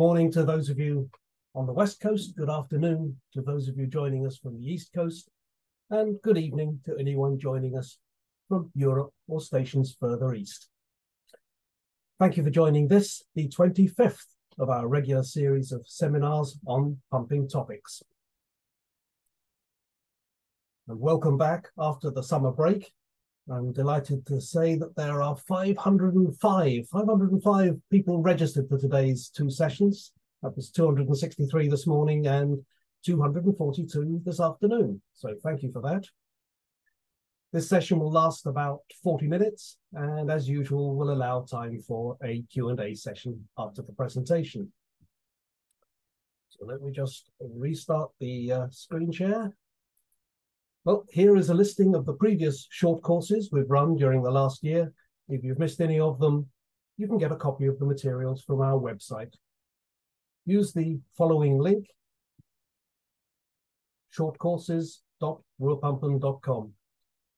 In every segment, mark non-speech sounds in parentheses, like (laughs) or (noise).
morning to those of you on the West Coast, good afternoon to those of you joining us from the East Coast, and good evening to anyone joining us from Europe or stations further east. Thank you for joining this, the 25th of our regular series of seminars on pumping topics. And welcome back after the summer break. I'm delighted to say that there are 505, 505 people registered for today's two sessions. That was 263 this morning and 242 this afternoon. So thank you for that. This session will last about 40 minutes and as usual will allow time for a Q&A session after the presentation. So let me just restart the uh, screen share. Well, here is a listing of the previous short courses we've run during the last year. If you've missed any of them, you can get a copy of the materials from our website. Use the following link, shortcourses.ruhrpumpen.com,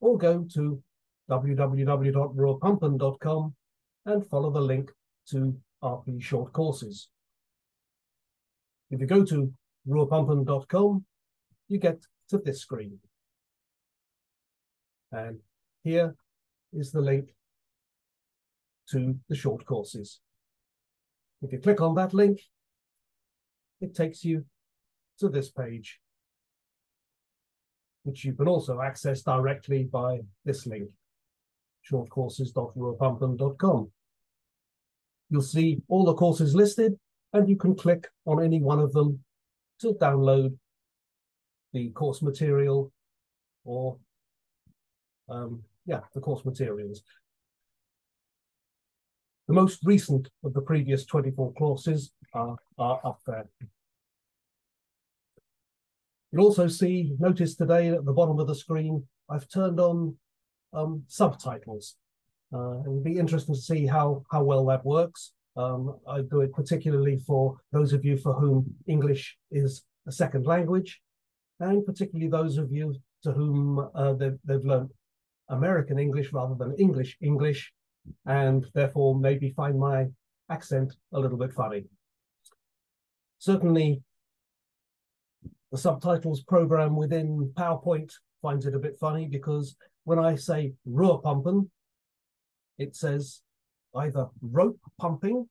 or go to www.ruhrpumpen.com and follow the link to RP short courses. If you go to ruhrpumpen.com, you get to this screen. And here is the link to the short courses. If you click on that link, it takes you to this page, which you can also access directly by this link, shortcourses.ruhrpumpen.com. You'll see all the courses listed, and you can click on any one of them to download the course material or um, yeah, the course materials. The most recent of the previous 24 courses are, are up there. You'll also see, notice today at the bottom of the screen, I've turned on um, subtitles. Uh, it would be interesting to see how, how well that works. Um, I do it particularly for those of you for whom English is a second language, and particularly those of you to whom uh, they've, they've learned American English rather than English English, and therefore maybe find my accent a little bit funny. Certainly, the subtitles program within PowerPoint finds it a bit funny because when I say Ruhrpumpen, it says either rope pumping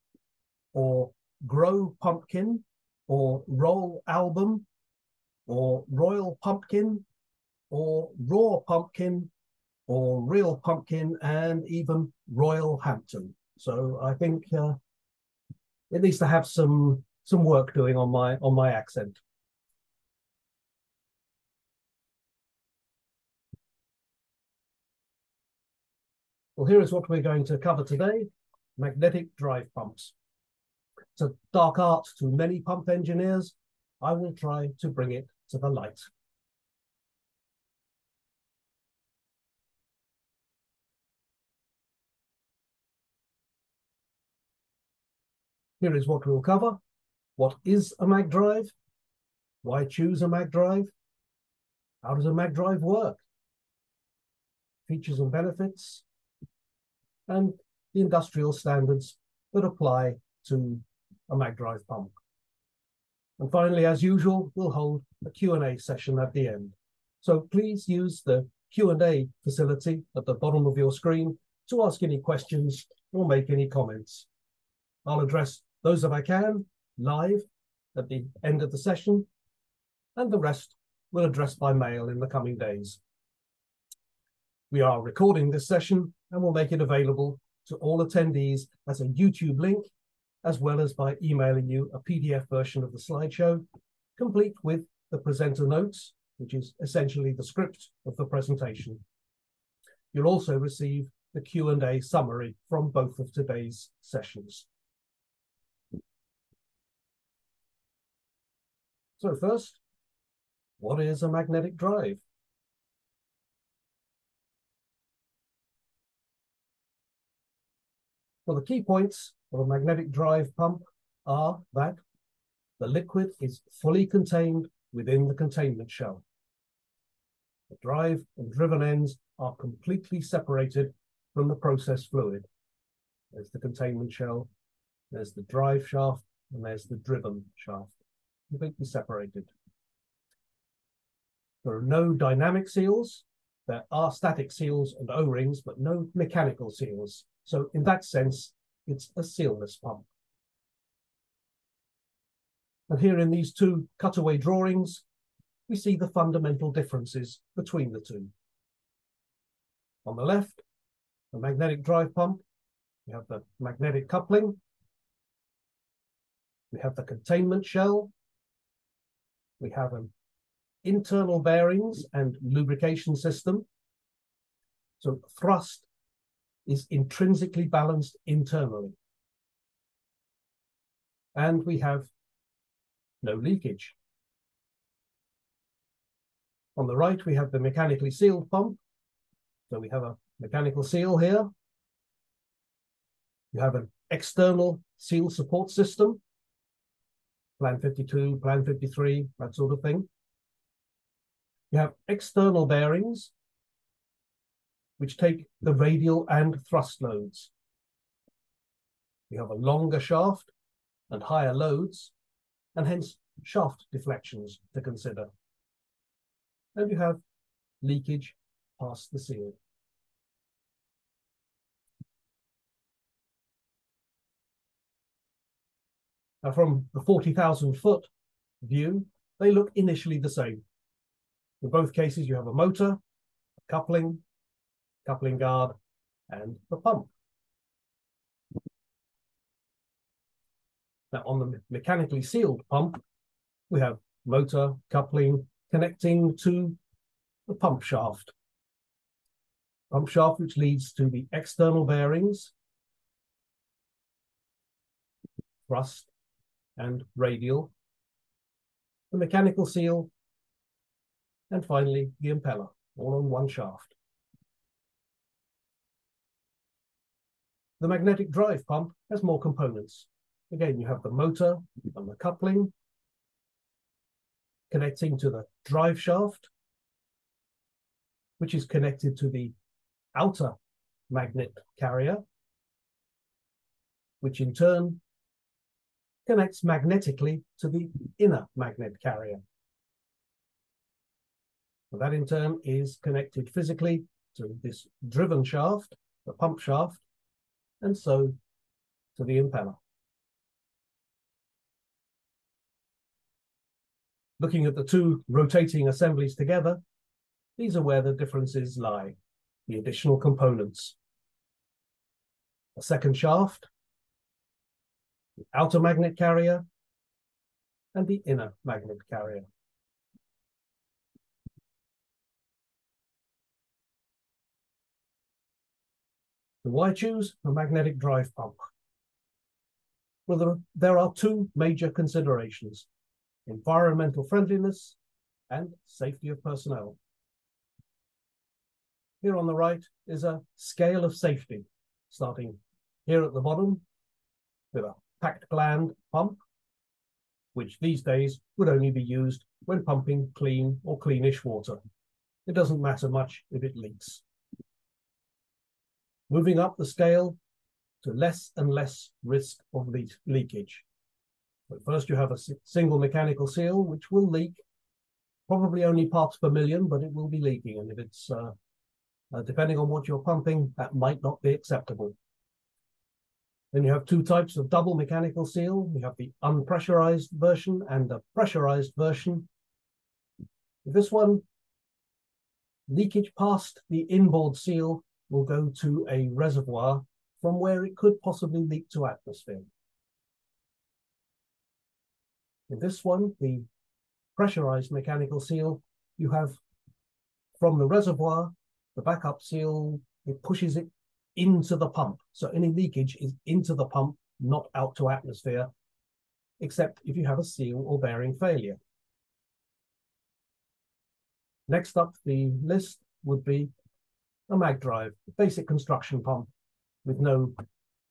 or grow pumpkin or roll album or royal pumpkin or raw pumpkin or real pumpkin and even Royal Hampton. So I think uh, it needs to have some some work doing on my on my accent. Well, here is what we're going to cover today, magnetic drive pumps. It's a dark art to many pump engineers. I will try to bring it to the light. Here is what we'll cover. What is a mag drive? Why choose a mag drive? How does a mag drive work? Features and benefits, and the industrial standards that apply to a mag drive pump. And finally, as usual, we'll hold a Q&A session at the end. So please use the Q&A facility at the bottom of your screen to ask any questions or make any comments. I'll address those that I can live at the end of the session, and the rest will address by mail in the coming days. We are recording this session and will make it available to all attendees as a YouTube link, as well as by emailing you a PDF version of the slideshow, complete with the presenter notes, which is essentially the script of the presentation. You'll also receive the Q&A summary from both of today's sessions. So first, what is a magnetic drive? Well, the key points of a magnetic drive pump are that the liquid is fully contained within the containment shell. The drive and driven ends are completely separated from the process fluid. There's the containment shell, there's the drive shaft, and there's the driven shaft, completely separated. There are no dynamic seals. There are static seals and O-rings, but no mechanical seals. So in that sense, it's a sealless pump. And here in these two cutaway drawings, we see the fundamental differences between the two. On the left, the magnetic drive pump, we have the magnetic coupling, we have the containment shell, we have an internal bearings and lubrication system. So thrust is intrinsically balanced internally. And we have no leakage. On the right, we have the mechanically sealed pump. So we have a mechanical seal here. You have an external seal support system, plan 52, plan 53, that sort of thing. You have external bearings, which take the radial and thrust loads. You have a longer shaft and higher loads, and hence shaft deflections to consider. And you have leakage past the seal. Now from the 40,000 foot view, they look initially the same. In both cases, you have a motor, a coupling, coupling guard, and the pump. Now, on the mechanically sealed pump, we have motor, coupling, connecting to the pump shaft. Pump shaft, which leads to the external bearings, thrust and radial, the mechanical seal, and finally the impeller, all on one shaft. The magnetic drive pump has more components. Again, you have the motor and the coupling connecting to the drive shaft, which is connected to the outer magnet carrier, which in turn connects magnetically to the inner magnet carrier. That in turn is connected physically to this driven shaft, the pump shaft, and so to the impeller. Looking at the two rotating assemblies together, these are where the differences lie, the additional components. A second shaft, the outer magnet carrier, and the inner magnet carrier. So why choose a magnetic drive pump? Well, there, there are two major considerations, environmental friendliness and safety of personnel. Here on the right is a scale of safety, starting here at the bottom with a packed gland pump, which these days would only be used when pumping clean or cleanish water. It doesn't matter much if it leaks moving up the scale to less and less risk of le leakage. But first you have a single mechanical seal, which will leak, probably only parts per million, but it will be leaking. And if it's, uh, uh, depending on what you're pumping, that might not be acceptable. Then you have two types of double mechanical seal. You have the unpressurized version and the pressurized version. This one, leakage past the inboard seal will go to a reservoir from where it could possibly leak to atmosphere. In this one, the pressurized mechanical seal, you have from the reservoir, the backup seal, it pushes it into the pump. So any leakage is into the pump, not out to atmosphere, except if you have a seal or bearing failure. Next up the list would be a mag drive, a basic construction pump with no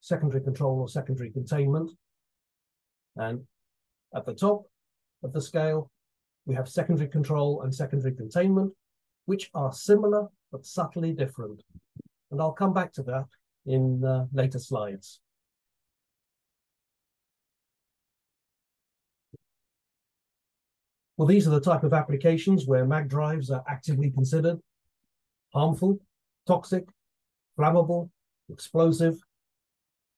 secondary control or secondary containment. And at the top of the scale, we have secondary control and secondary containment, which are similar but subtly different. And I'll come back to that in uh, later slides. Well, these are the type of applications where mag drives are actively considered harmful, toxic, flammable, explosive,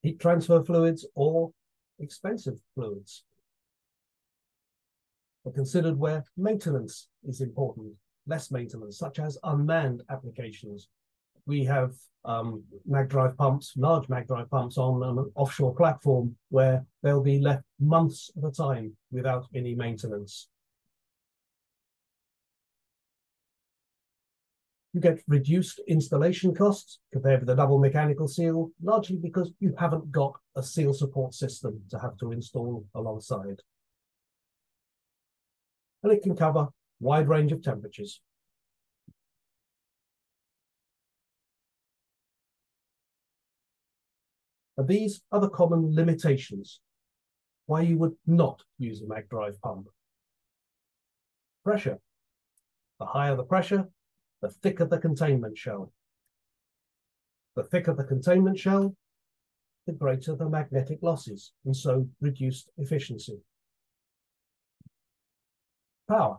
heat transfer fluids, or expensive fluids. Are considered where maintenance is important, less maintenance, such as unmanned applications. We have um, mag drive pumps, large mag drive pumps on an offshore platform where they'll be left months at a time without any maintenance. You get reduced installation costs compared with a double mechanical seal, largely because you haven't got a seal support system to have to install alongside. And it can cover wide range of temperatures. And these are the common limitations why you would not use a mag drive pump. Pressure. The higher the pressure, the thicker the containment shell. The thicker the containment shell, the greater the magnetic losses, and so reduced efficiency. Power.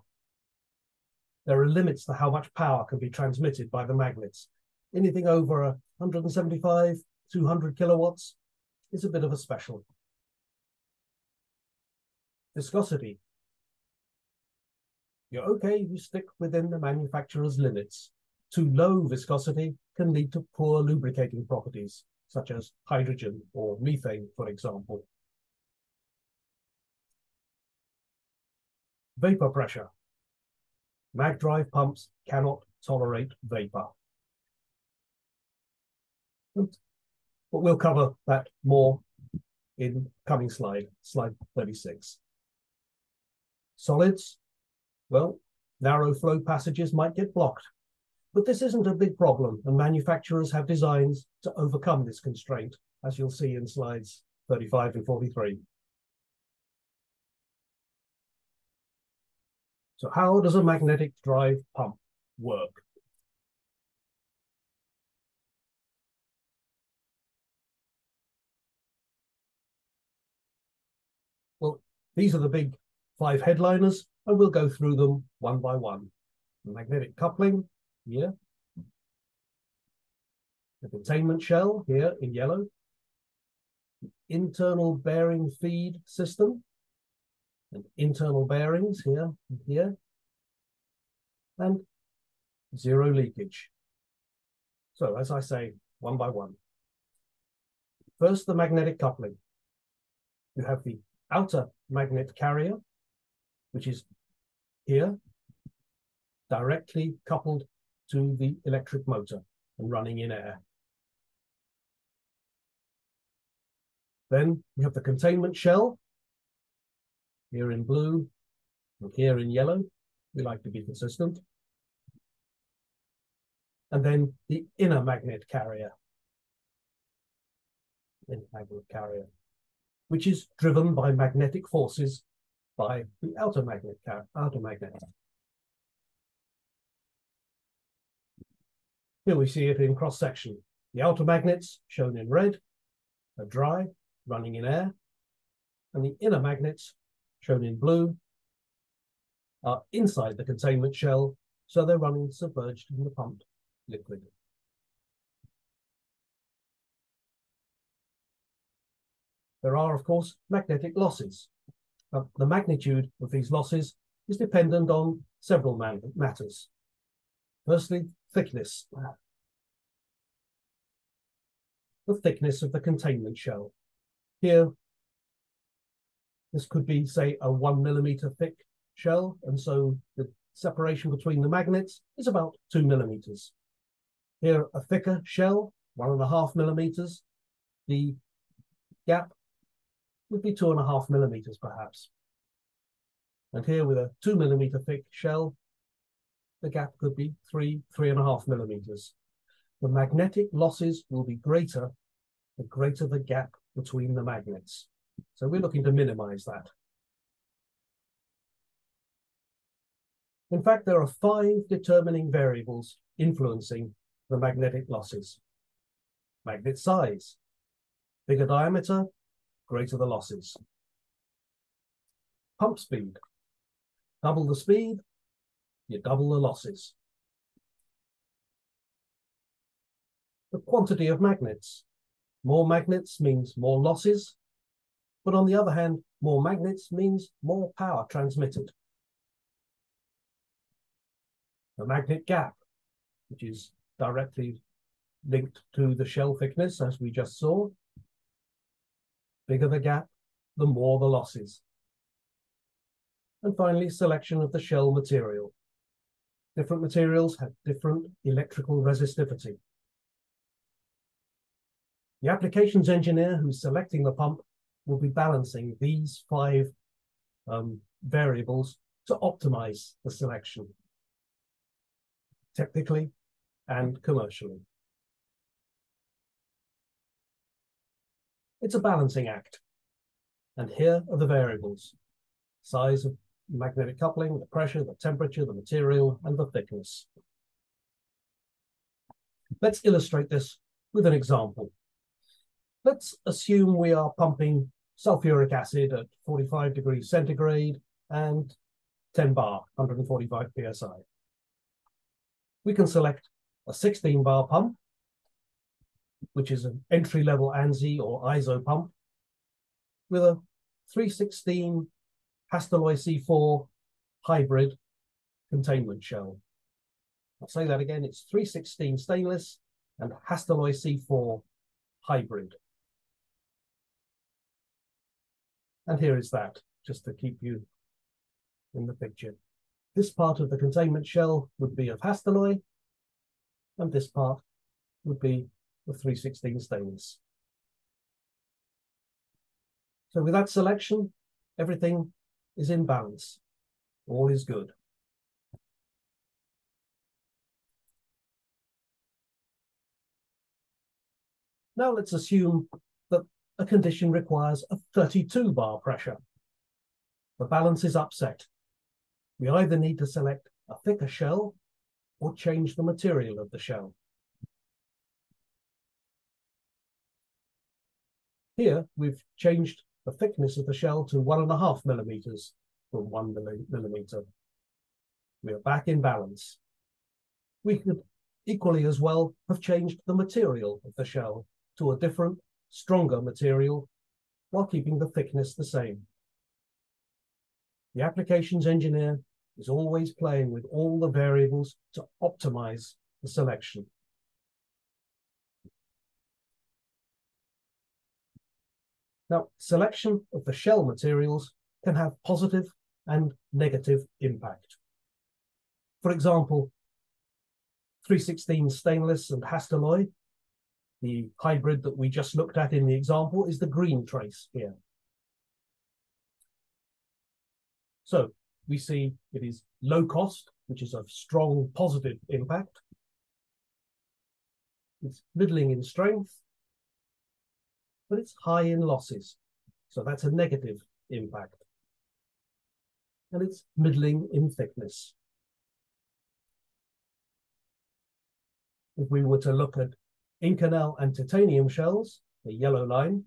There are limits to how much power can be transmitted by the magnets. Anything over 175, 200 kilowatts is a bit of a special. Viscosity. You're okay, if you stick within the manufacturer's limits. Too low viscosity can lead to poor lubricating properties, such as hydrogen or methane, for example. Vapor pressure. Mag drive pumps cannot tolerate vapor. But we'll cover that more in coming slide, slide 36. Solids, well, narrow flow passages might get blocked, but this isn't a big problem, and manufacturers have designs to overcome this constraint, as you'll see in slides 35 and 43. So how does a magnetic drive pump work? These are the big five headliners and we'll go through them one by one. Magnetic coupling here, the containment shell here in yellow, the internal bearing feed system, and internal bearings here and here, and zero leakage. So as I say, one by one. First, the magnetic coupling. You have the outer magnet carrier, which is here, directly coupled to the electric motor and running in air. Then we have the containment shell, here in blue and here in yellow. We like to be consistent. And then the inner magnet carrier, inner magnet carrier, which is driven by magnetic forces by the outer magnet, uh, outer magnet. Here we see it in cross section. The outer magnets, shown in red, are dry, running in air, and the inner magnets, shown in blue, are inside the containment shell, so they're running submerged in the pumped liquid. There are, of course, magnetic losses, uh, the magnitude of these losses is dependent on several matters. Firstly, thickness. The thickness of the containment shell. Here, this could be, say, a one millimeter thick shell, and so the separation between the magnets is about two millimeters. Here, a thicker shell, one and a half millimeters. The gap would be two and a half millimeters perhaps. And here with a two millimeter thick shell, the gap could be three, three and a half millimeters. The magnetic losses will be greater the greater the gap between the magnets. So we're looking to minimize that. In fact, there are five determining variables influencing the magnetic losses. Magnet size, bigger diameter, greater the losses. Pump speed. Double the speed, you double the losses. The quantity of magnets. More magnets means more losses, but on the other hand, more magnets means more power transmitted. The magnet gap, which is directly linked to the shell thickness, as we just saw. Bigger the gap, the more the losses. And finally, selection of the shell material. Different materials have different electrical resistivity. The applications engineer who's selecting the pump will be balancing these five um, variables to optimize the selection, technically and commercially. It's a balancing act. And here are the variables. Size of magnetic coupling, the pressure, the temperature, the material, and the thickness. Let's illustrate this with an example. Let's assume we are pumping sulfuric acid at 45 degrees centigrade and 10 bar, 145 psi. We can select a 16 bar pump, which is an entry level ANSI or ISO pump, with a 316 Hastelloy C4 hybrid containment shell. I'll say that again, it's 316 stainless and Hastelloy C4 hybrid. And here is that, just to keep you in the picture. This part of the containment shell would be of Hastelloy, and this part would be of 316 stainless. So with that selection, everything is in balance. All is good. Now let's assume that a condition requires a 32 bar pressure. The balance is upset. We either need to select a thicker shell or change the material of the shell. Here, we've changed the thickness of the shell to one and a half millimeters from one millimeter. We are back in balance. We could equally as well have changed the material of the shell to a different, stronger material while keeping the thickness the same. The applications engineer is always playing with all the variables to optimize the selection. Now, selection of the shell materials can have positive and negative impact. For example, 316 stainless and Hastelloy, the hybrid that we just looked at in the example, is the green trace here. So we see it is low cost, which is a strong positive impact. It's middling in strength, but it's high in losses. So that's a negative impact. And it's middling in thickness. If we were to look at Inconel and titanium shells, the yellow line,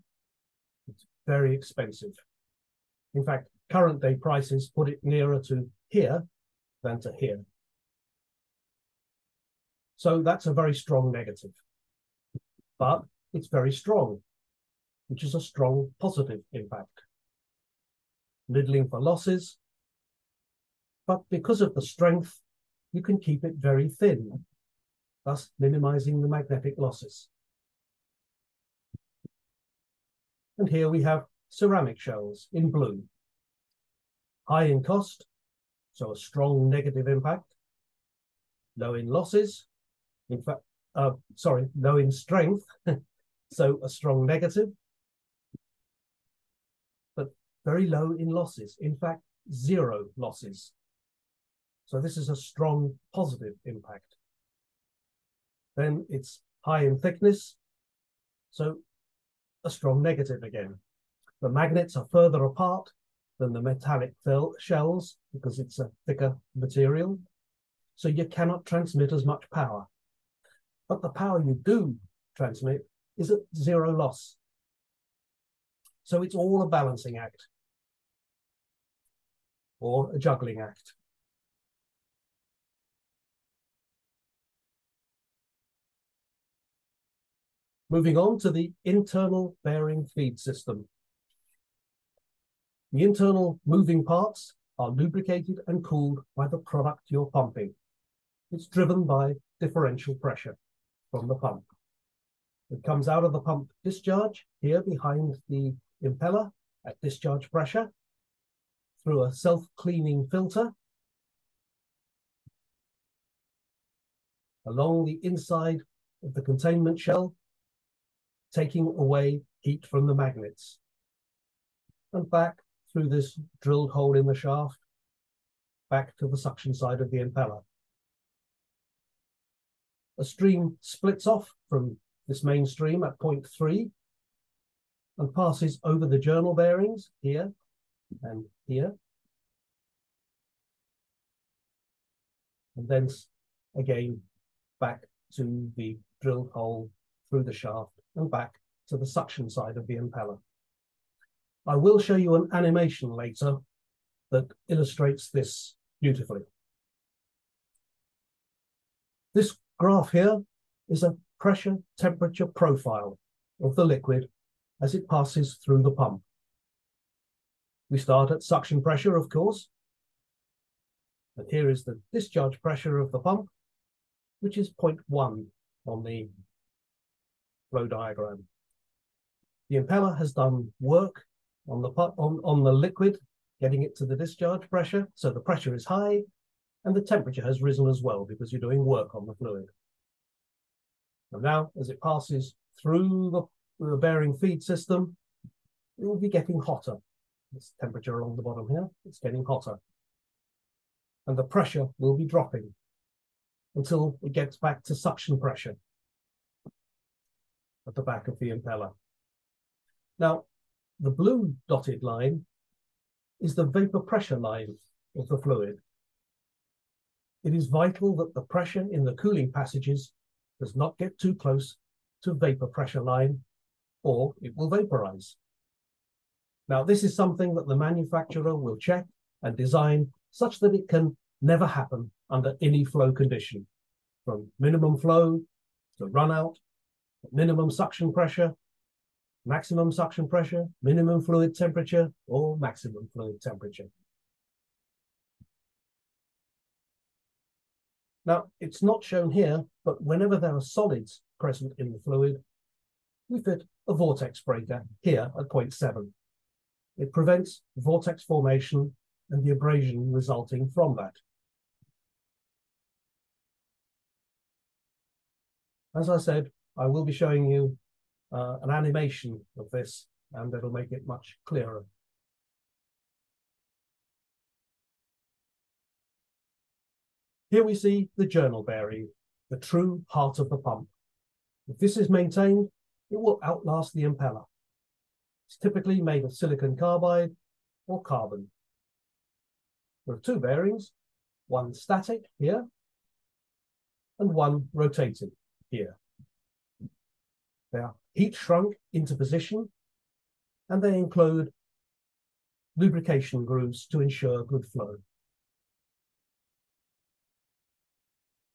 it's very expensive. In fact, current day prices put it nearer to here than to here. So that's a very strong negative. But it's very strong which is a strong positive impact. Middling for losses, but because of the strength, you can keep it very thin, thus minimizing the magnetic losses. And here we have ceramic shells in blue. High in cost, so a strong negative impact. Low in losses, in fact, uh, sorry, low in strength, (laughs) so a strong negative very low in losses. In fact, zero losses. So this is a strong positive impact. Then it's high in thickness, so a strong negative again. The magnets are further apart than the metallic shells because it's a thicker material. So you cannot transmit as much power. But the power you do transmit is at zero loss. So it's all a balancing act. Or a juggling act. Moving on to the internal bearing feed system. The internal moving parts are lubricated and cooled by the product you're pumping. It's driven by differential pressure from the pump. It comes out of the pump discharge here behind the impeller at discharge pressure through a self-cleaning filter along the inside of the containment shell, taking away heat from the magnets and back through this drilled hole in the shaft, back to the suction side of the impeller. A stream splits off from this main stream at point three and passes over the journal bearings here and here. And then again back to the drilled hole through the shaft and back to the suction side of the impeller. I will show you an animation later that illustrates this beautifully. This graph here is a pressure temperature profile of the liquid as it passes through the pump. We start at suction pressure, of course. And here is the discharge pressure of the pump, which is 0.1 on the flow diagram. The impeller has done work on the on, on the liquid, getting it to the discharge pressure. So the pressure is high and the temperature has risen as well because you're doing work on the fluid. And now as it passes through the, the bearing feed system, it will be getting hotter. This temperature along the bottom here, it's getting hotter. And the pressure will be dropping until it gets back to suction pressure at the back of the impeller. Now, the blue dotted line is the vapor pressure line of the fluid. It is vital that the pressure in the cooling passages does not get too close to vapor pressure line or it will vaporize. Now, this is something that the manufacturer will check and design such that it can never happen under any flow condition, from minimum flow to run out, minimum suction pressure maximum suction pressure, minimum fluid temperature, or maximum fluid temperature. Now, it's not shown here, but whenever there are solids present in the fluid, we fit a vortex breaker here at point seven. It prevents vortex formation and the abrasion resulting from that. As I said, I will be showing you uh, an animation of this and it'll make it much clearer. Here we see the journal bearing, the true heart of the pump. If this is maintained, it will outlast the impeller. It's typically made of silicon carbide or carbon. There are two bearings, one static here and one rotating here. They are heat shrunk into position, and they include lubrication grooves to ensure good flow.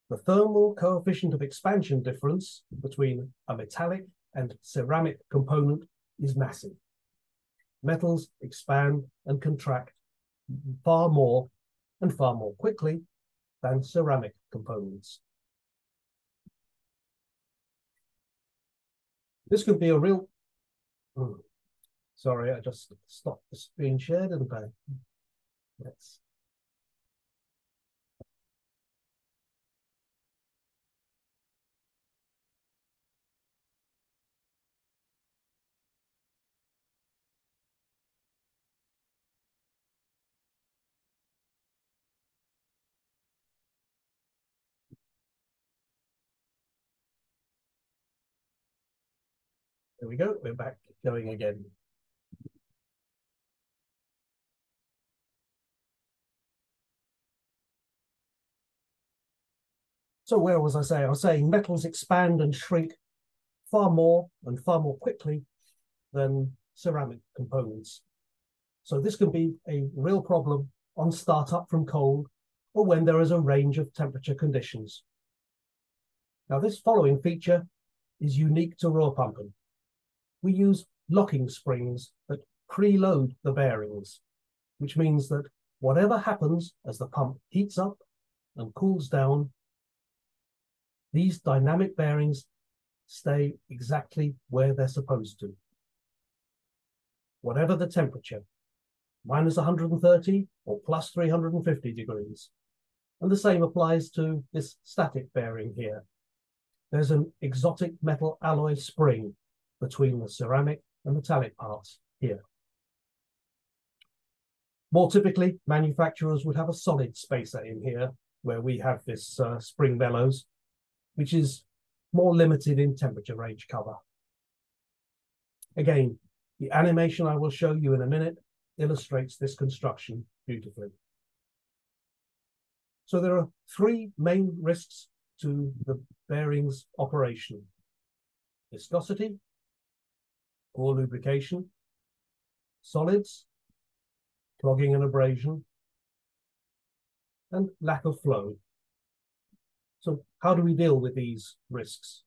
The thermal coefficient of expansion difference between a metallic and ceramic component is massive. Metals expand and contract far more and far more quickly than ceramic components. This could be a real. Oh, sorry, I just stopped the screen share, didn't I? Let's. We go. We're back going again. So where was I saying? I was saying metals expand and shrink far more and far more quickly than ceramic components. So this can be a real problem on startup from cold or when there is a range of temperature conditions. Now this following feature is unique to Ruhrpumpen. We use locking springs that preload the bearings, which means that whatever happens as the pump heats up and cools down, these dynamic bearings stay exactly where they're supposed to. Whatever the temperature, minus 130 or plus 350 degrees. And the same applies to this static bearing here. There's an exotic metal alloy spring between the ceramic and metallic parts here. More typically, manufacturers would have a solid spacer in here where we have this uh, spring bellows, which is more limited in temperature range cover. Again, the animation I will show you in a minute illustrates this construction beautifully. So there are three main risks to the bearings operation. Viscosity, poor lubrication, solids, clogging and abrasion, and lack of flow. So how do we deal with these risks?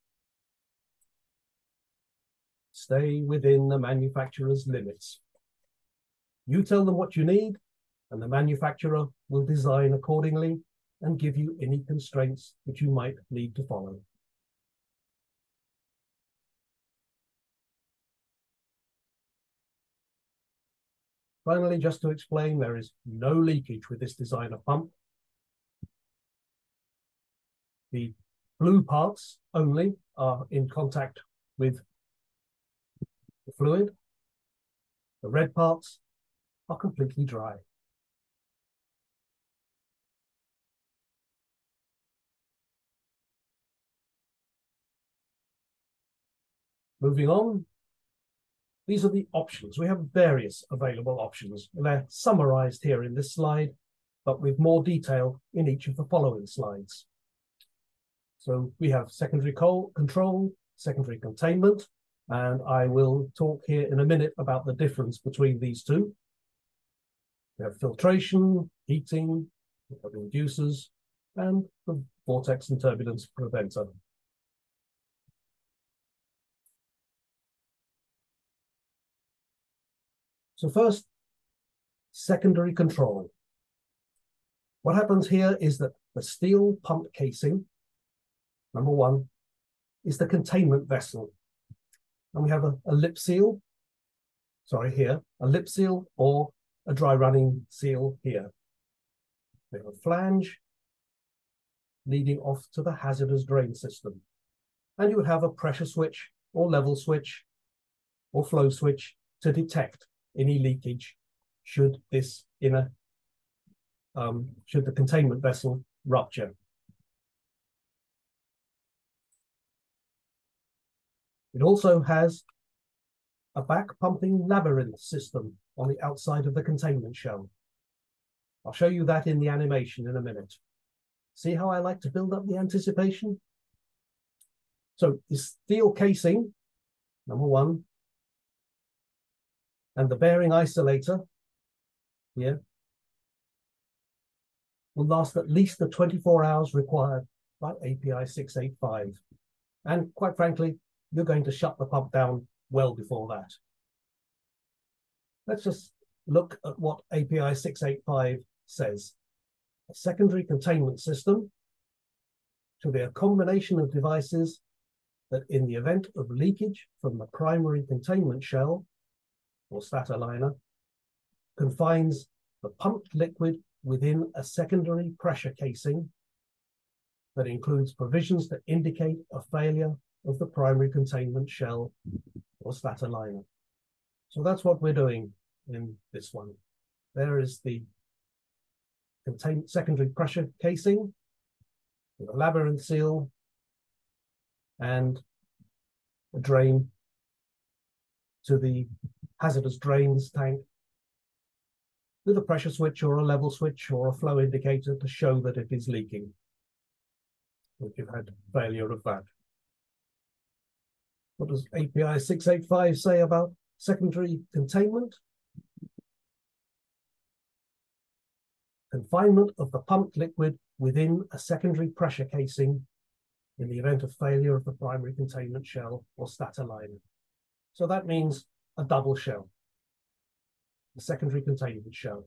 Stay within the manufacturer's limits. You tell them what you need, and the manufacturer will design accordingly and give you any constraints that you might need to follow. Finally, just to explain, there is no leakage with this design of pump. The blue parts only are in contact with the fluid. The red parts are completely dry. Moving on, these are the options. We have various available options. They're summarized here in this slide, but with more detail in each of the following slides. So we have secondary control, secondary containment, and I will talk here in a minute about the difference between these two. We have filtration, heating, we have inducers, and the vortex and turbulence preventer. So first, secondary control. What happens here is that the steel pump casing, number one, is the containment vessel. And we have a, a lip seal, sorry, here, a lip seal or a dry running seal here. We have a flange leading off to the hazardous drain system. And you would have a pressure switch or level switch or flow switch to detect any leakage should this inner, um, should the containment vessel rupture. It also has a back pumping labyrinth system on the outside of the containment shell. I'll show you that in the animation in a minute. See how I like to build up the anticipation? So the steel casing, number one, and the bearing isolator here will last at least the 24 hours required by API 685. And quite frankly, you're going to shut the pump down well before that. Let's just look at what API 685 says. A secondary containment system should be a combination of devices that in the event of leakage from the primary containment shell or stator liner confines the pumped liquid within a secondary pressure casing that includes provisions that indicate a failure of the primary containment shell or stator liner. So that's what we're doing in this one. There is the contain secondary pressure casing with a labyrinth seal and a drain to the hazardous drains tank with a pressure switch or a level switch or a flow indicator to show that it is leaking. If you've had failure of that. What does API 685 say about secondary containment. confinement of the pumped liquid within a secondary pressure casing in the event of failure of the primary containment shell or stator liner. So that means a double shell, a secondary containment shell.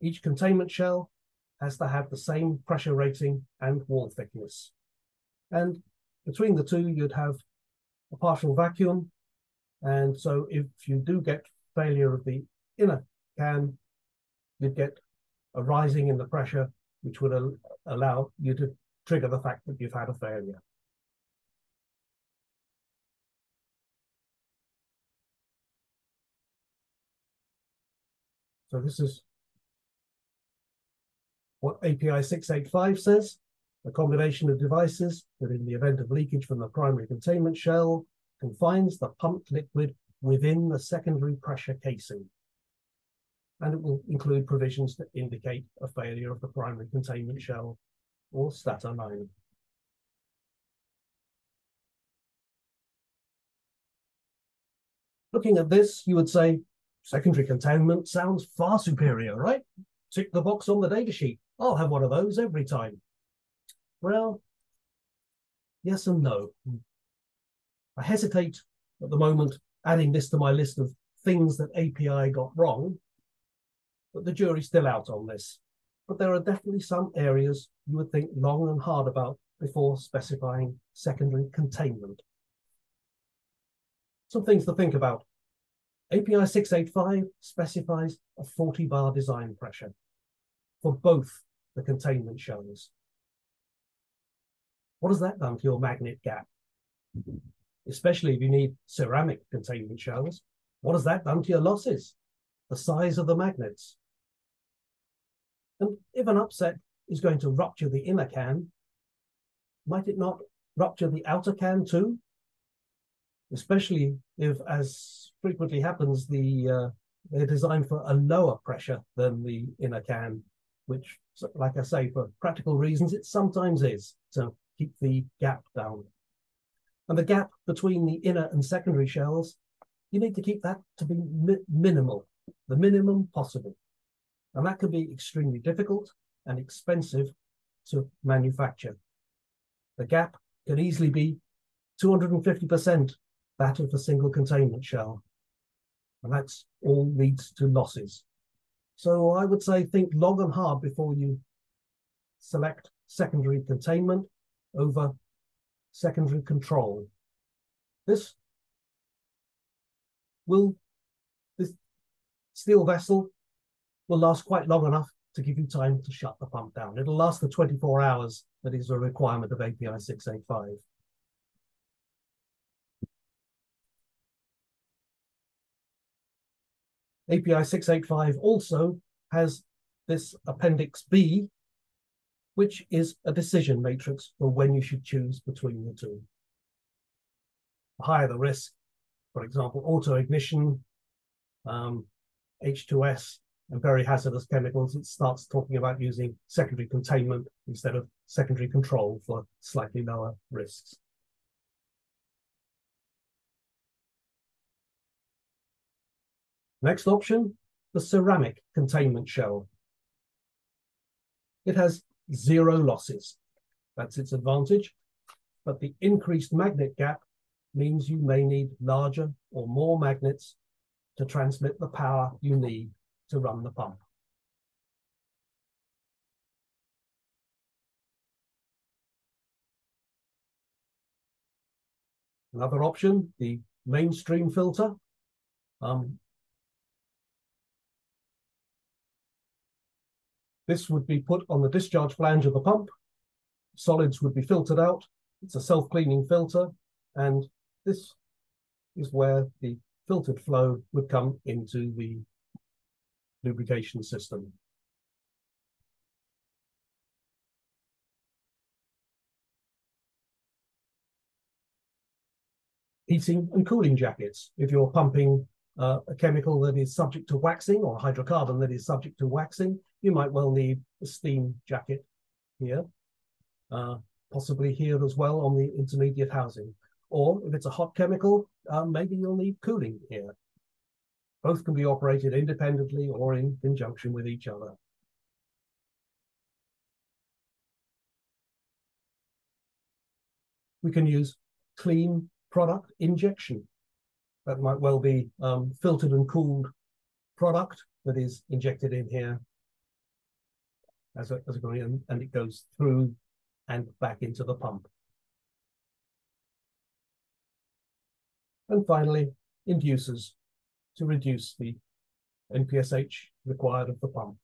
Each containment shell has to have the same pressure rating and wall thickness. And between the two, you'd have a partial vacuum. And so if you do get failure of the inner can, you'd get a rising in the pressure, which would al allow you to trigger the fact that you've had a failure. So this is what API 685 says, a combination of devices that in the event of leakage from the primary containment shell confines the pumped liquid within the secondary pressure casing. And it will include provisions that indicate a failure of the primary containment shell or stator liner. Looking at this, you would say secondary containment sounds far superior, right? Tick the box on the datasheet. I'll have one of those every time. Well, yes and no. I hesitate at the moment adding this to my list of things that API got wrong, but the jury's still out on this. But there are definitely some areas you would think long and hard about before specifying secondary containment. Some things to think about. API 685 specifies a 40 bar design pressure for both the containment shells. What has that done to your magnet gap? Especially if you need ceramic containment shells, what has that done to your losses? The size of the magnets. And if an upset is going to rupture the inner can, might it not rupture the outer can too? Especially if, as frequently happens, the uh, they're designed for a lower pressure than the inner can, which, like I say, for practical reasons, it sometimes is to keep the gap down. And the gap between the inner and secondary shells, you need to keep that to be mi minimal, the minimum possible. And that can be extremely difficult and expensive to manufacture. The gap can easily be 250% that of a single containment shell. And that's all leads to losses. So I would say think long and hard before you select secondary containment over secondary control. This will, this steel vessel will last quite long enough to give you time to shut the pump down. It'll last the 24 hours that is a requirement of API 685. API 685 also has this Appendix B, which is a decision matrix for when you should choose between the two. The higher the risk, for example, auto ignition, um, H2S, and very hazardous chemicals, it starts talking about using secondary containment instead of secondary control for slightly lower risks. Next option, the ceramic containment shell. It has zero losses. That's its advantage. But the increased magnet gap means you may need larger or more magnets to transmit the power you need to run the pump. Another option, the mainstream filter. Um, this would be put on the discharge flange of the pump. Solids would be filtered out. It's a self-cleaning filter. And this is where the filtered flow would come into the lubrication system. Heating and cooling jackets. If you're pumping uh, a chemical that is subject to waxing or a hydrocarbon that is subject to waxing, you might well need a steam jacket here, uh, possibly here as well on the intermediate housing. Or if it's a hot chemical, uh, maybe you'll need cooling here. Both can be operated independently or in conjunction with each other. We can use clean product injection. That might well be um, filtered and cooled product that is injected in here as a, as a and, and it goes through and back into the pump. And finally, inducers to reduce the NPSH required of the pump.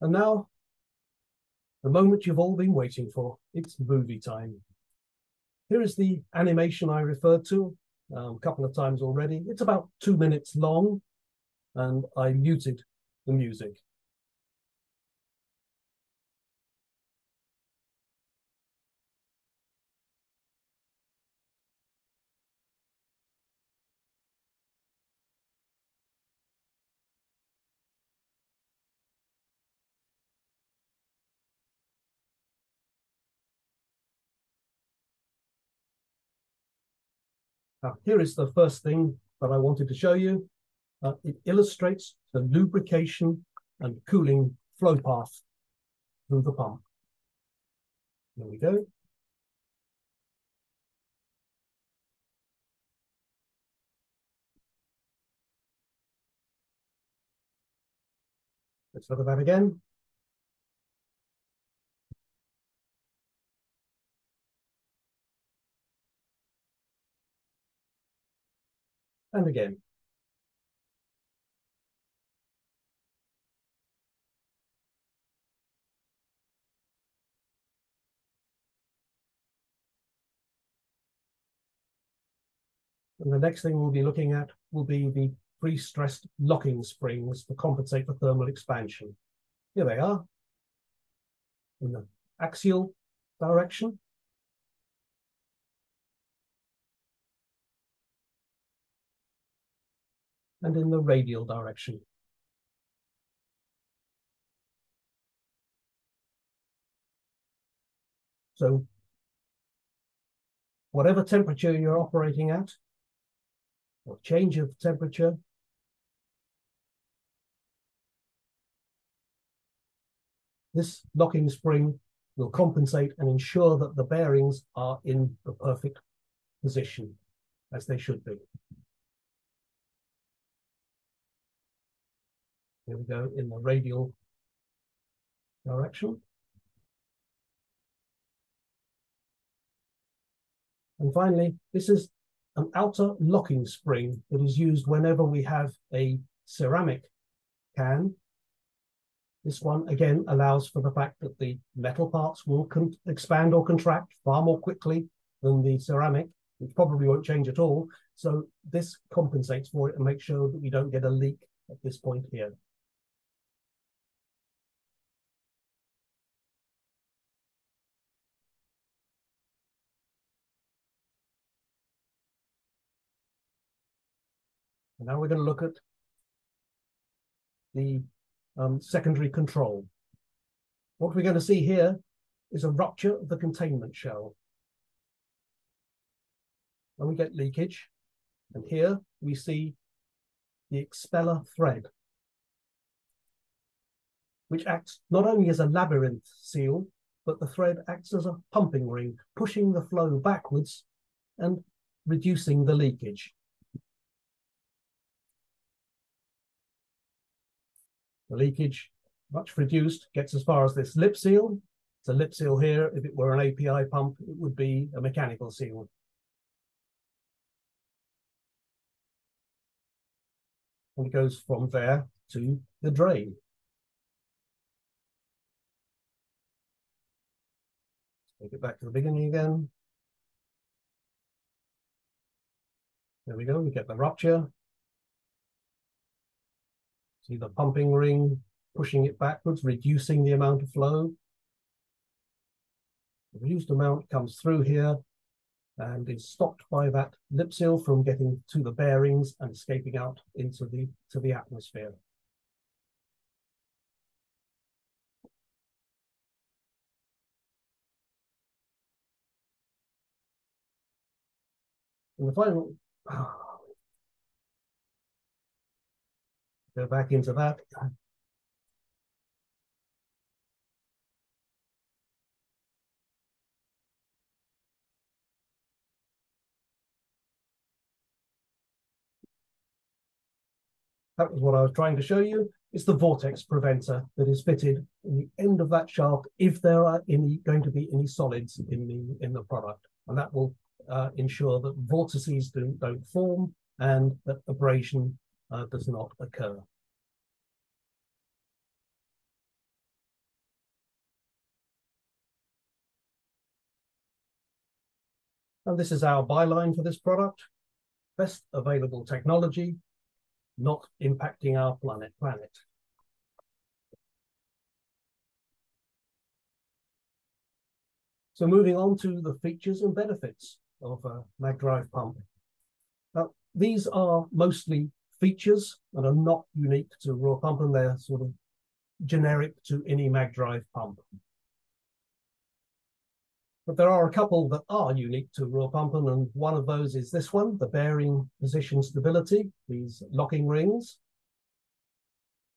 And now, the moment you've all been waiting for, it's movie time. Here is the animation I referred to um, a couple of times already. It's about two minutes long, and I muted the music. Now, here is the first thing that I wanted to show you. Uh, it illustrates the lubrication and cooling flow path through the pump. There we go. Let's look at that again. and again. And the next thing we'll be looking at will be the pre-stressed locking springs to compensate for thermal expansion. Here they are in the axial direction. and in the radial direction. So whatever temperature you're operating at, or change of temperature, this locking spring will compensate and ensure that the bearings are in the perfect position as they should be. Here we go in the radial direction. And finally, this is an outer locking spring that is used whenever we have a ceramic can. This one, again, allows for the fact that the metal parts will expand or contract far more quickly than the ceramic, which probably won't change at all. So this compensates for it and makes sure that we don't get a leak at this point here. Now we're going to look at the um, secondary control. What we're going to see here is a rupture of the containment shell. And we get leakage. And here we see the expeller thread, which acts not only as a labyrinth seal, but the thread acts as a pumping ring, pushing the flow backwards and reducing the leakage. The leakage, much reduced, gets as far as this lip seal. It's a lip seal here. If it were an API pump, it would be a mechanical seal. And it goes from there to the drain. Take it back to the beginning again. There we go, we get the rupture. See the pumping ring, pushing it backwards, reducing the amount of flow. The reduced amount comes through here and is stopped by that lip seal from getting to the bearings and escaping out into the to the atmosphere. And the final (sighs) ah, Go back into that. That was what I was trying to show you. It's the vortex preventer that is fitted in the end of that shaft if there are any going to be any solids in the in the product, and that will uh, ensure that vortices don't, don't form and that abrasion uh, does not occur. And this is our byline for this product. Best available technology, not impacting our planet. planet. So moving on to the features and benefits of a MagDrive pump. Now, these are mostly features that are not unique to Ruhrpumpen and they're sort of generic to any mag drive pump. But there are a couple that are unique to Ruhrpumpen, and one of those is this one, the bearing position stability, these locking rings.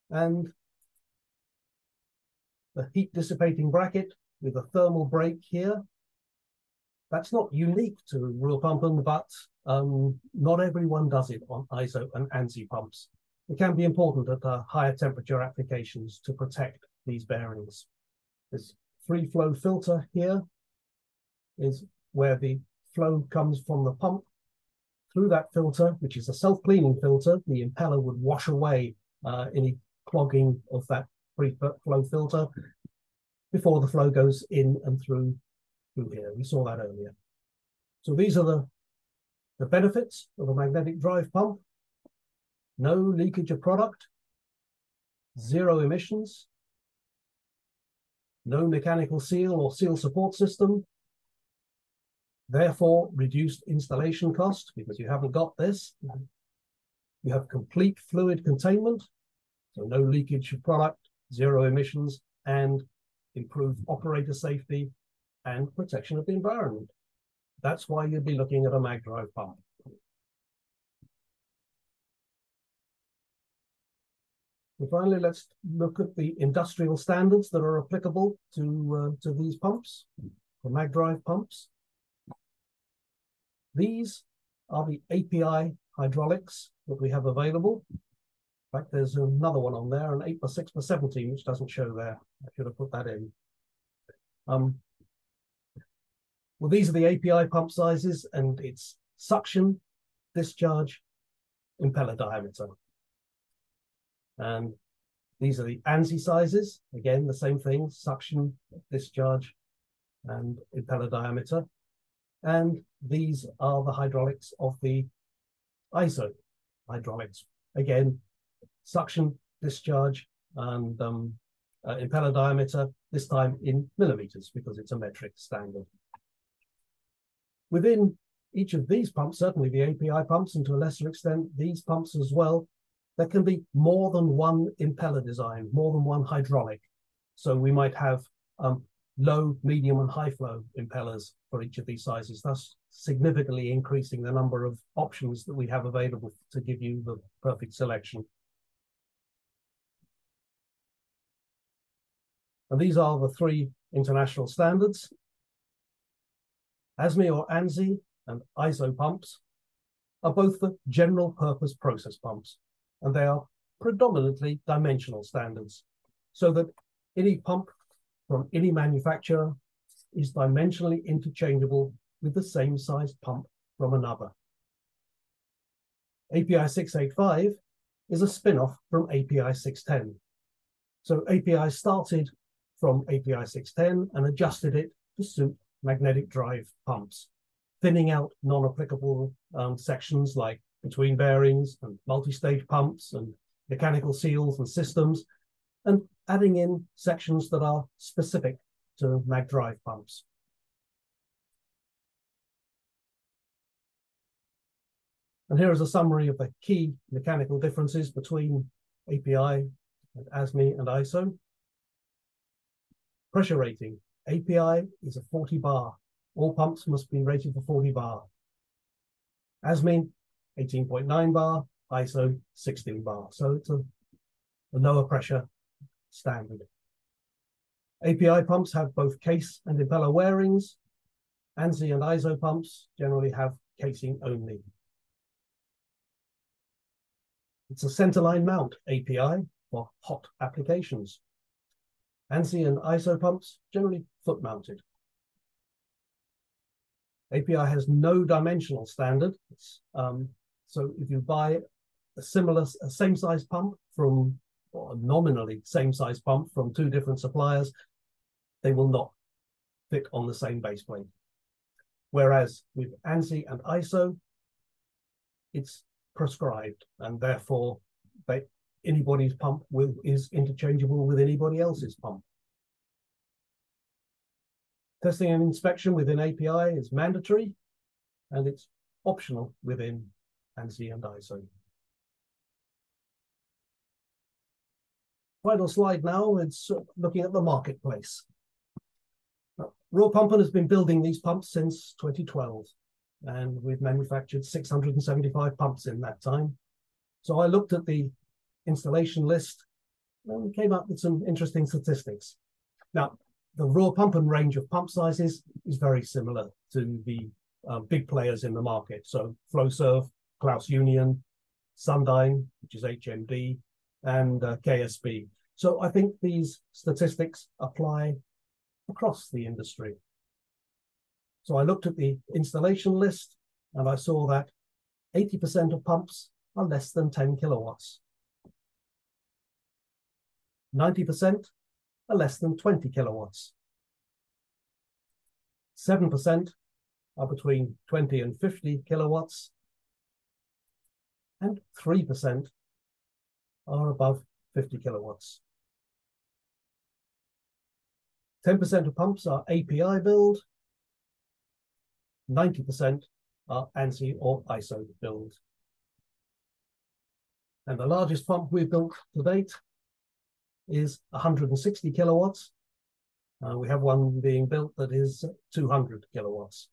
And the heat dissipating bracket with a thermal brake here. That's not unique to Ruhrpumpen, but um, not everyone does it on ISO and ANSI pumps. It can be important at uh, higher temperature applications to protect these bearings. This free flow filter here is where the flow comes from the pump through that filter, which is a self-cleaning filter. The impeller would wash away uh, any clogging of that free flow filter before the flow goes in and through through here. We saw that earlier. So these are the, the benefits of a magnetic drive pump. No leakage of product, zero emissions, no mechanical seal or seal support system, Therefore, reduced installation cost because you haven't got this. Mm-hmm. You have complete fluid containment, so no leakage of product, zero emissions, and improved operator safety and protection of the environment. That's why you'd be looking at a MagDrive pump. And finally, let's look at the industrial standards that are applicable to, uh, to these pumps, the mag drive pumps. These are the API hydraulics that we have available. In fact, there's another one on there, an 8 by 6 by 17, which doesn't show there. I should have put that in. Um, well, these are the API pump sizes, and it's suction, discharge, impeller diameter. And these are the ANSI sizes. Again, the same thing, suction, discharge, and impeller diameter. And these are the hydraulics of the ISO hydraulics. Again, suction, discharge, and um, uh, impeller diameter, this time in millimeters because it's a metric standard. Within each of these pumps, certainly the API pumps, and to a lesser extent, these pumps as well, there can be more than one impeller design, more than one hydraulic. So we might have um, low, medium, and high flow impellers for each of these sizes, thus significantly increasing the number of options that we have available to give you the perfect selection. And these are the three international standards. ASME or ANSI and ISO pumps are both the general purpose process pumps, and they are predominantly dimensional standards, so that any pump from any manufacturer is dimensionally interchangeable with the same sized pump from another. API 685 is a spin-off from API 610. So API started from API 610 and adjusted it to suit magnetic drive pumps, thinning out non-applicable um, sections like between bearings and multi-stage pumps and mechanical seals and systems, and adding in sections that are specific to mag drive pumps. And here is a summary of the key mechanical differences between API and ASME and ISO. Pressure rating. API is a 40 bar. All pumps must be rated for 40 bar. ASME 18.9 bar, ISO 16 bar. So it's a, a lower pressure standard. API pumps have both case and impeller wear rings. ANSI and ISO pumps generally have casing only. It's a centerline mount API for hot applications. ANSI and ISO pumps generally foot mounted. API has no dimensional standard. Um, so if you buy a similar, a same size pump from, or nominally same size pump from two different suppliers, they will not fit on the same base plate. Whereas with ANSI and ISO, it's prescribed and therefore they, anybody's pump will, is interchangeable with anybody else's pump. Testing and inspection within API is mandatory and it's optional within ANSI and ISO. Final slide now, it's looking at the marketplace. Ruhrpumpen has been building these pumps since 2012, and we've manufactured 675 pumps in that time. So I looked at the installation list and came up with some interesting statistics. Now, the Ruhrpumpen range of pump sizes is very similar to the uh, big players in the market. So Flowserve, Klaus Union, Sundyne, which is HMD, and uh, KSB. So I think these statistics apply across the industry. So I looked at the installation list and I saw that 80% of pumps are less than 10 kilowatts. 90% are less than 20 kilowatts. 7% are between 20 and 50 kilowatts. And 3% are above 50 kilowatts. 10% of pumps are API build. 90% are ANSI or ISO build. And the largest pump we've built to date is 160 kilowatts. Uh, we have one being built that is 200 kilowatts.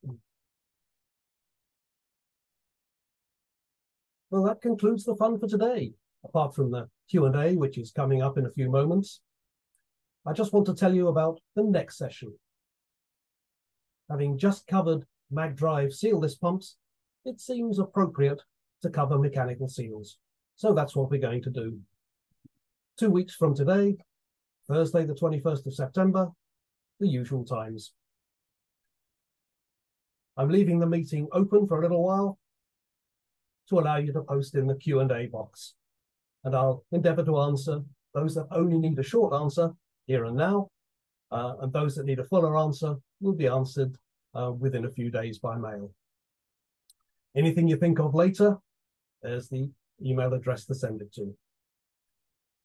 Well, that concludes the fun for today, apart from the Q&A, which is coming up in a few moments. I just want to tell you about the next session. Having just covered mag drive sealless pumps, it seems appropriate to cover mechanical seals. So that's what we're going to do. Two weeks from today, Thursday, the 21st of September, the usual times. I'm leaving the meeting open for a little while to allow you to post in the Q&A box. And I'll endeavour to answer those that only need a short answer here and now. Uh, and those that need a fuller answer will be answered uh, within a few days by mail. Anything you think of later, there's the email address to send it to.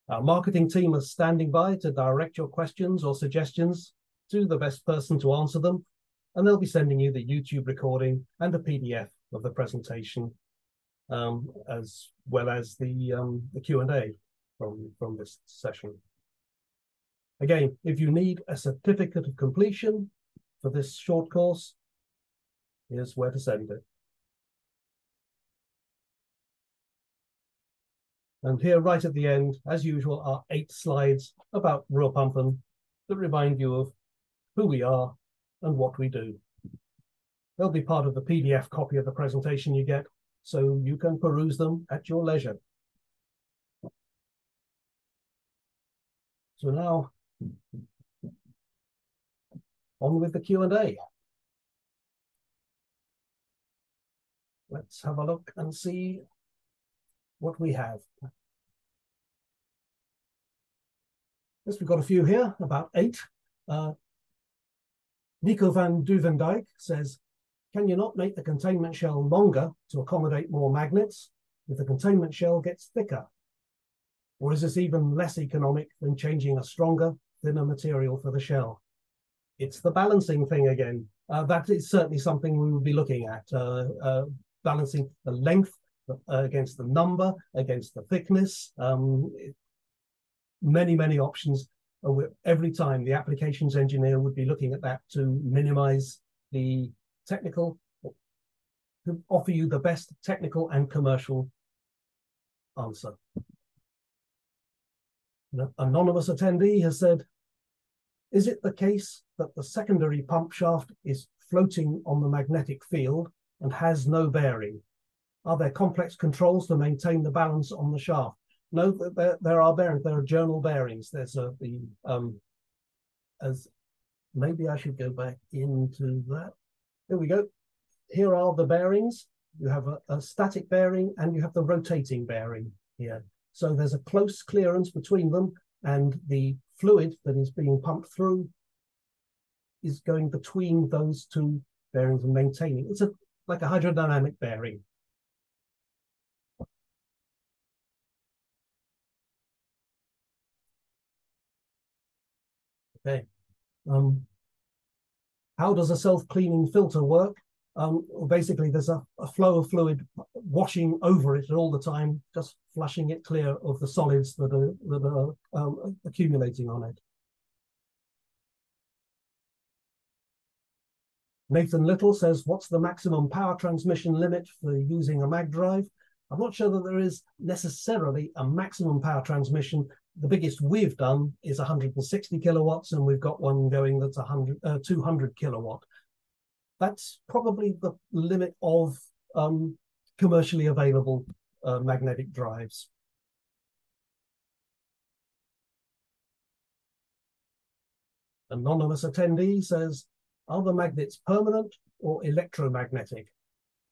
Our marketing team is standing by to direct your questions or suggestions to the best person to answer them, and they'll be sending you the YouTube recording and a PDF of the presentation, um, as well as the, um, the Q&A from, from this session. Again, if you need a certificate of completion for this short course, here's where to send it. And here, right at the end, as usual, are eight slides about Ruhrpumpen that remind you of who we are and what we do. They'll be part of the PDF copy of the presentation you get, so you can peruse them at your leisure. So now on with the Q&A. Let's have a look and see what we have. Yes, we've got a few here, about eight. Uh, Nico van Duvendijk says, can you not make the containment shell longer to accommodate more magnets if the containment shell gets thicker? Or is this even less economic than changing a stronger, thinner material for the shell? It's the balancing thing again. Uh, that is certainly something we will be looking at, uh, uh, balancing the length uh, against the number, against the thickness. Um, many, many options. Uh, every time the applications engineer would be looking at that to minimize the technical to offer you the best technical and commercial answer. An anonymous attendee has said, is it the case that the secondary pump shaft is floating on the magnetic field and has no bearing? Are there complex controls to maintain the balance on the shaft? No, there, there are bearings. There are journal bearings. There's a the um as maybe I should go back into that. Here we go. Here are the bearings. You have a, a static bearing and you have the rotating bearing here. So there's a close clearance between them and the fluid that is being pumped through is going between those two bearings and maintaining. It's a like a hydrodynamic bearing. Okay. Um, how does a self-cleaning filter work? Um, basically, there's a, a, flow of fluid washing over it all the time, just flushing it clear of the solids that are, that are um, accumulating on it. Nathan Little says, what's the maximum power transmission limit for using a mag drive? I'm not sure that there is necessarily a maximum power transmission. The biggest we've done is 160 kilowatts, and we've got one going that's 100, uh, 200 kilowatt. That's probably the limit of um, commercially available uh, magnetic drives. Anonymous attendee says, are the magnets permanent or electromagnetic?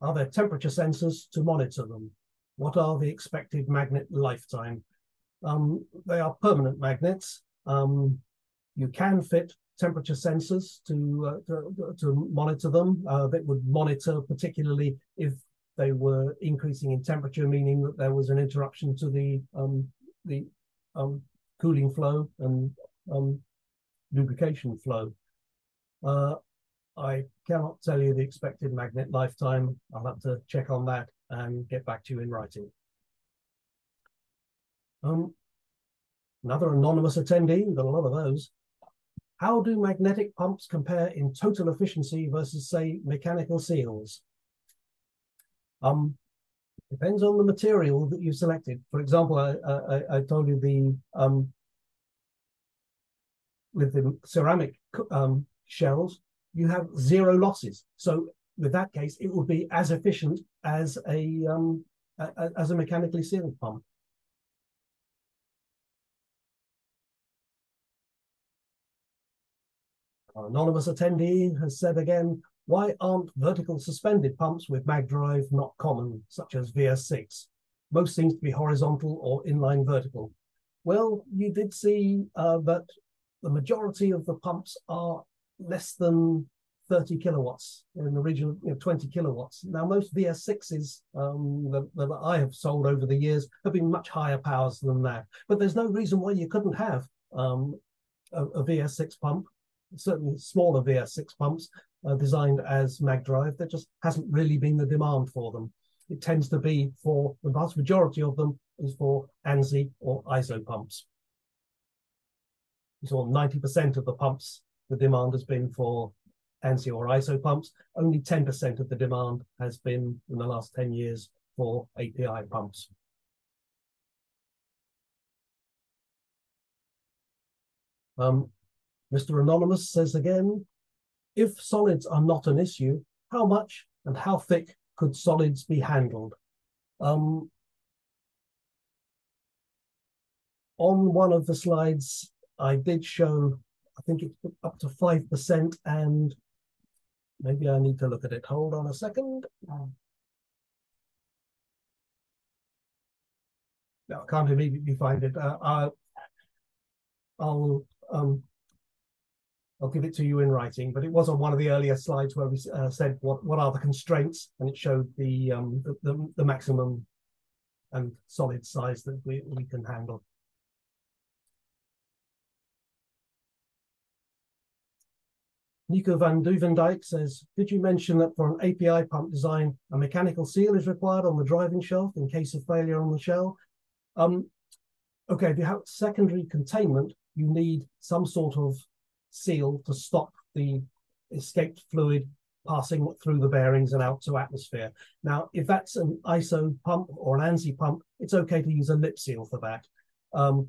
Are there temperature sensors to monitor them? What are the expected magnet lifetime? Um, they are permanent magnets. Um, you can fit temperature sensors to, uh, to, to, monitor them uh, that would monitor particularly if they were increasing in temperature, meaning that there was an interruption to the um, the um, cooling flow and um, lubrication flow. Uh, I cannot tell you the expected magnet lifetime. I'll have to check on that and get back to you in writing. Um, another anonymous attendee, we've got a lot of those. How do magnetic pumps compare in total efficiency versus, say, mechanical seals? Um, depends on the material that you've selected. For example, I, I, I told you the um, with the ceramic um, shells, you have zero losses. So with that case, it would be as efficient as a, um, a, as a mechanically sealed pump. Our anonymous attendee has said again, why aren't vertical suspended pumps with mag drive not common, such as VS6? Most seems to be horizontal or inline vertical. Well, you did see uh, that the majority of the pumps are less than 30 kilowatts in the region you know, 20 kilowatts. Now, most VS6s um, that, that, I have sold over the years have been much higher powers than that. But there's no reason why you couldn't have um, a, a, VS6 pump, certainly smaller VS6 pumps uh, designed as mag drive. There just hasn't really been the demand for them. It tends to be for the vast majority of them is for ANSI or ISO pumps. So 90% of the pumps, the demand has been for ANSI or ISO pumps. Only 10% of the demand has been in the last 10 years for API pumps. Um, Mr. Anonymous says again, if solids are not an issue, how much and how thick could solids be handled? Um, on one of the slides, I did show, I think it's up to 5% and Maybe I need to look at it. Hold on a second. No, I can't immediately find it. Uh, I'll, I'll, um, I'll give it to you in writing, but it was on one of the earlier slides where we uh, said what, what are the constraints, and it showed the, um, the, the, the maximum and solid size that we, we can handle. Nico van Duvendijk says, did you mention that for an API pump design, a mechanical seal is required on the driving shaft in case of failure on the shell? Um, okay, if you have secondary containment, you need some sort of seal to stop the escaped fluid passing through the bearings and out to atmosphere. Now, if that's an ISO pump or an ANSI pump, it's okay to use a lip seal for that. Um,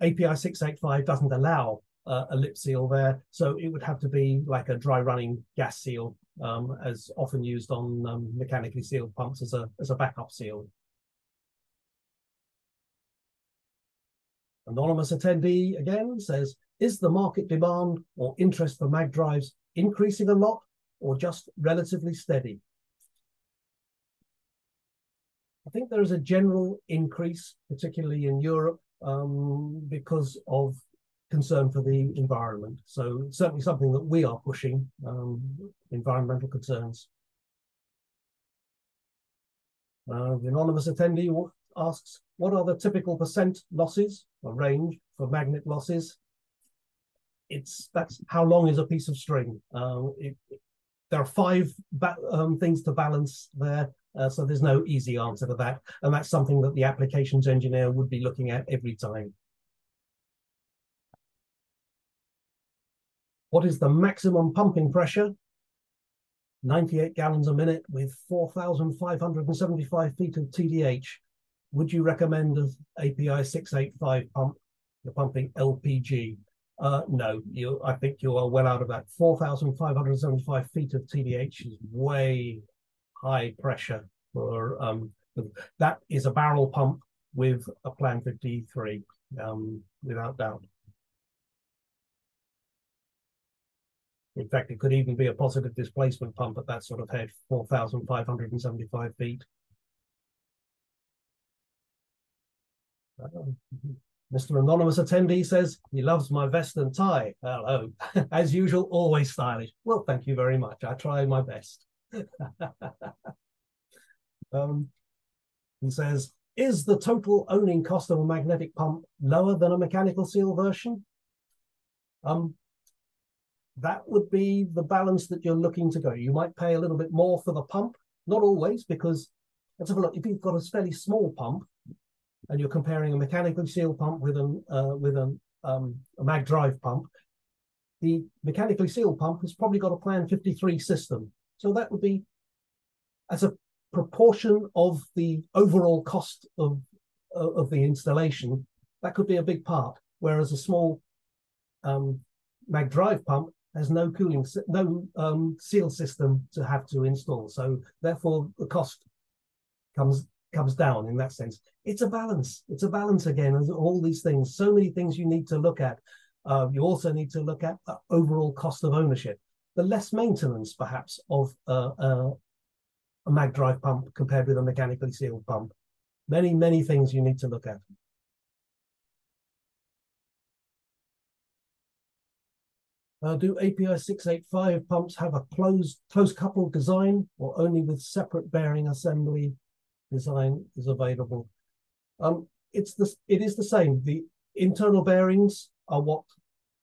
API 685 doesn't allow uh, a lip seal there, so it would have to be like a dry running gas seal, um, as often used on um, mechanically sealed pumps as a, as a backup seal. Anonymous attendee again says, is the market demand or interest for mag drives increasing a lot or just relatively steady? I think there is a general increase, particularly in Europe, um, because of concern for the environment. So certainly something that we are pushing, um, environmental concerns. Uh, the anonymous attendee asks, what are the typical percent losses or range for magnet losses? It's that's how long is a piece of string. Uh, it, it, there are five um, things to balance there, uh, so there's no easy answer to that, and that's something that the applications engineer would be looking at every time. What is the maximum pumping pressure? 98 gallons a minute with 4,575 feet of TDH would you recommend an API 685 pump, the pumping LPG? Uh, no, you. I think you are well out of that. 4,575 feet of TDH is way high pressure for um, that is a barrel pump with a Plan 53, um, without doubt. In fact, it could even be a positive displacement pump at that sort of head, 4,575 feet. Mr. Anonymous attendee says he loves my vest and tie. Hello. (laughs) As usual, always stylish. Well, thank you very much. I try my best. (laughs) um, he says, is the total owning cost of a magnetic pump lower than a mechanical seal version? Um, that would be the balance that you're looking to go. You might pay a little bit more for the pump, not always, because let's have a look. If you've got a fairly small pump, and you're comparing a mechanically sealed pump with an uh, with an, um, a mag drive pump, the mechanically sealed pump has probably got a Plan 53 system. So that would be as a proportion of the overall cost of uh, of the installation, that could be a big part. Whereas a small um, mag drive pump has no cooling, no um, seal system to have to install. So therefore, the cost comes comes down in that sense. It's a balance. It's a balance again, and all these things. So many things you need to look at. Uh, you also need to look at the overall cost of ownership, the less maintenance perhaps of uh, uh, a mag drive pump compared with a mechanically sealed pump. Many, many things you need to look at. Uh, do API 685 pumps have a closed, close coupled design or only with separate bearing assembly design is available. Um, it's the it is the same. The internal bearings are what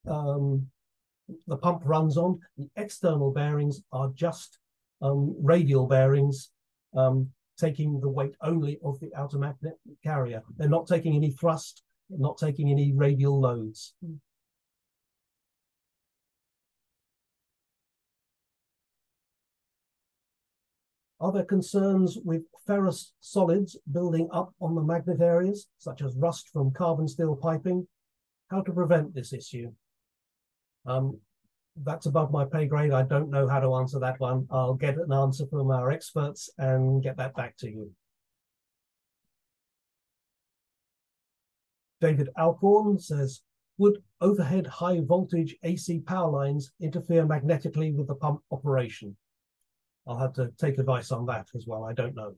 um, the pump runs on. The external bearings are just um, radial bearings, um, taking the weight only of the outer magnet carrier. They're not taking any thrust, not taking any radial loads. Are there concerns with ferrous solids building up on the magnet areas, such as rust from carbon steel piping? How to prevent this issue? Um, that's above my pay grade. I don't know how to answer that one. I'll get an answer from our experts and get that back to you. David Alcorn says, would overhead high voltage AC power lines interfere magnetically with the pump operation? I'll have to take advice on that as well. I don't know.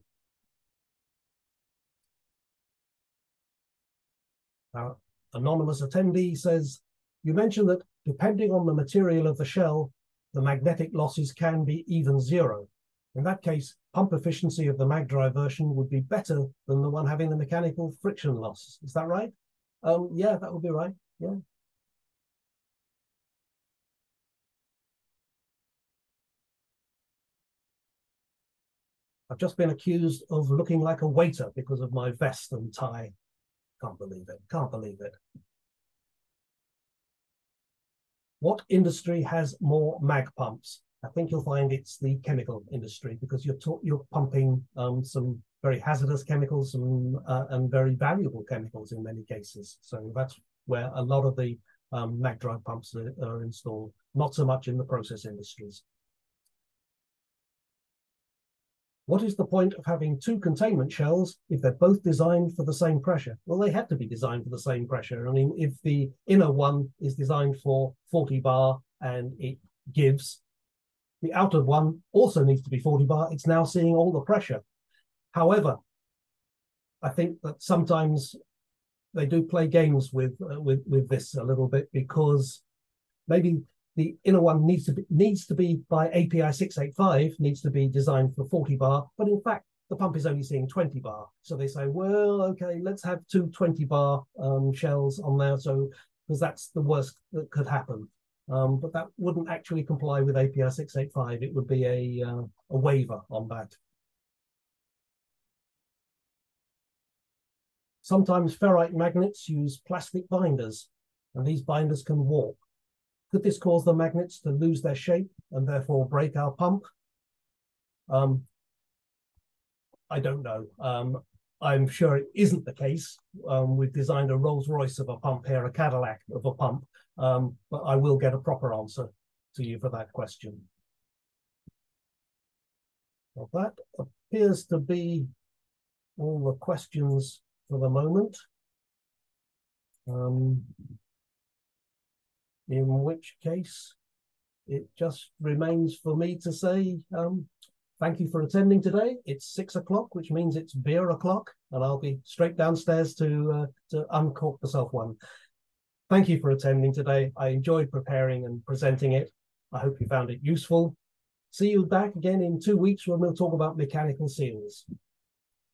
Uh, anonymous attendee says, you mentioned that depending on the material of the shell, the magnetic losses can be even zero. In that case, pump efficiency of the MagDrive version would be better than the one having the mechanical friction loss. Is that right? Um, yeah, that would be right. Yeah. I've just been accused of looking like a waiter because of my vest and tie. Can't believe it. Can't believe it. What industry has more mag pumps? I think you'll find it's the chemical industry because you're you're pumping um, some very hazardous chemicals and, uh, and very valuable chemicals in many cases. So that's where a lot of the um, mag drive pumps are, are installed, not so much in the process industries. What is the point of having two containment shells if they're both designed for the same pressure? Well, they had to be designed for the same pressure. I mean, if the inner one is designed for 40 bar and it gives, the outer one also needs to be 40 bar. It's now seeing all the pressure. However, I think that sometimes they do play games with uh, with with this a little bit because maybe the inner one needs to be needs to be by API 685 needs to be designed for 40 bar, but in fact the pump is only seeing 20 bar. So they say, well, okay, let's have two 20 bar um, shells on there. So because that's the worst that could happen. Um, but that wouldn't actually comply with API 685. It would be a, uh, a waiver on that. Sometimes ferrite magnets use plastic binders, and these binders can warp. Could this cause the magnets to lose their shape and therefore break our pump? Um, I don't know. Um, I'm sure it isn't the case. Um, we've designed a Rolls Royce of a pump here, a Cadillac of a pump, um, but I will get a proper answer to you for that question. Well, that appears to be all the questions for the moment. Um, in which case it just remains for me to say um, thank you for attending today. It's six o'clock, which means it's beer o'clock, and I'll be straight downstairs to uh, to uncork myself one. Thank you for attending today. I enjoyed preparing and presenting it. I hope you found it useful. See you back again in two weeks when we'll talk about mechanical seals.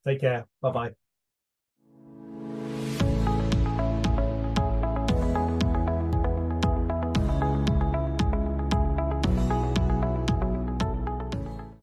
Take care. Bye bye.